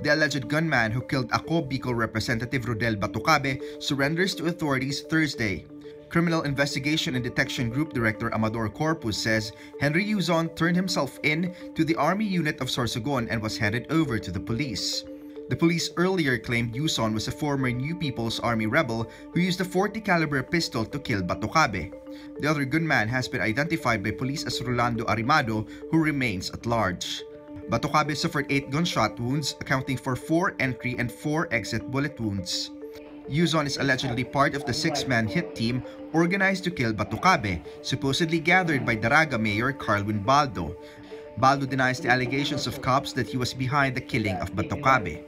The alleged gunman who killed Ako Bicol Representative Rodel Batocabe surrenders to authorities Thursday. Criminal Investigation and Detection Group Director Amador Corpus says Henry Yuson turned himself in to the Army unit of Sorsogon and was handed over to the police. The police earlier claimed Yuson was a former New People's Army rebel who used a 40 caliber pistol to kill Batocabe. The other gunman has been identified by police as Rolando Arimado, who remains at large. Batocabe suffered 8 gunshot wounds, accounting for 4 entry and 4 exit bullet wounds. Yuson is allegedly part of the six-man hit team organized to kill Batocabe, supposedly gathered by Daraga Mayor Carlwin Baldo. Baldo denies the allegations of cops that he was behind the killing of Batocabe.